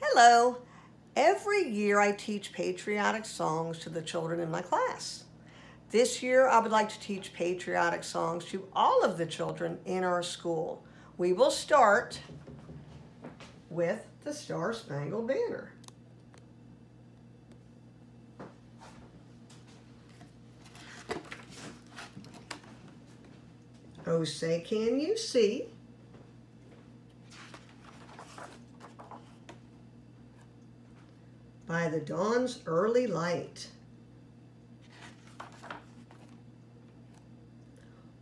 Hello. Every year I teach patriotic songs to the children in my class. This year I would like to teach patriotic songs to all of the children in our school. We will start with the Star Spangled Banner. Oh, say can you see? By the dawn's early light.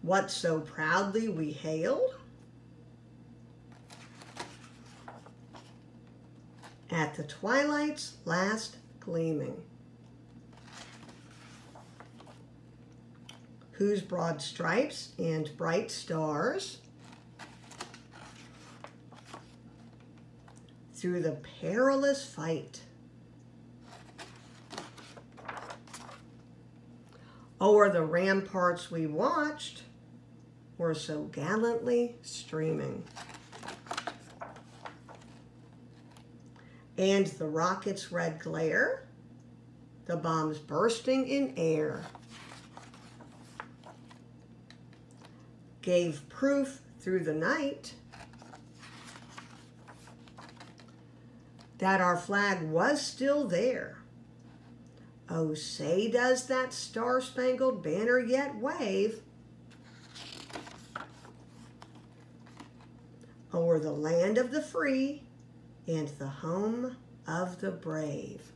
What so proudly we hailed? At the twilight's last gleaming. whose broad stripes and bright stars through the perilous fight o'er the ramparts we watched were so gallantly streaming. And the rocket's red glare, the bombs bursting in air, gave proof through the night that our flag was still there. Oh, say does that star-spangled banner yet wave o'er the land of the free and the home of the brave.